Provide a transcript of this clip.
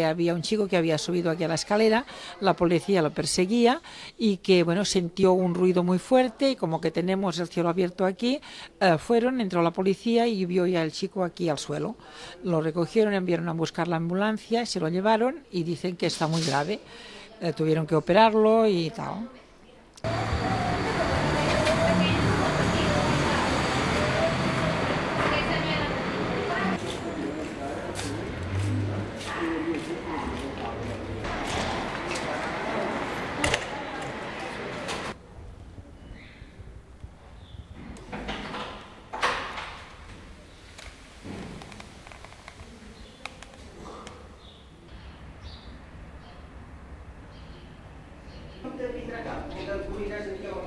Había un chico que había subido aquí a la escalera, la policía lo perseguía y que bueno sintió un ruido muy fuerte y como que tenemos el cielo abierto aquí, eh, fueron, entró la policía y vio ya el chico aquí al suelo. Lo recogieron, enviaron a buscar la ambulancia, se lo llevaron y dicen que está muy grave. Eh, tuvieron que operarlo y tal. Punta Pitra ka. Punta Purina Surya